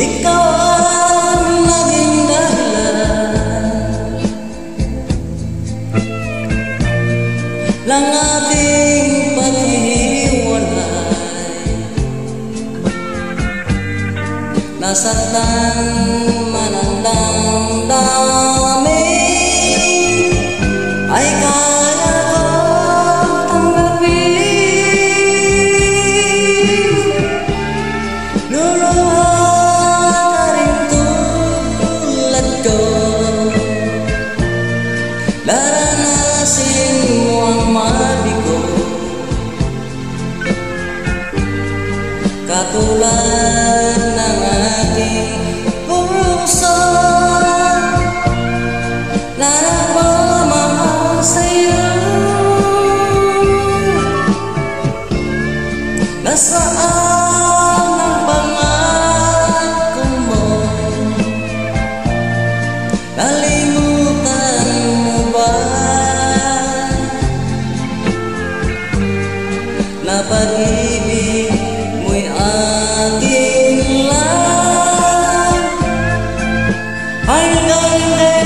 Ikaw ang Nasaktan man ang damdamin Ay kaya kong tanggapin Luluha ka rin tulad ko Daranasin mo ang mabigo. Katulad Nasaan ang pangako mo? Nalimutan mo ba? Na pag-ibig mo'y ating lang Hanggang kailan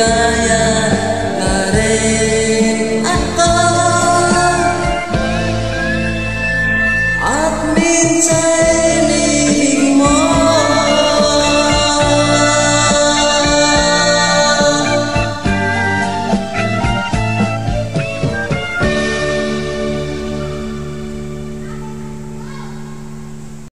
Yeah.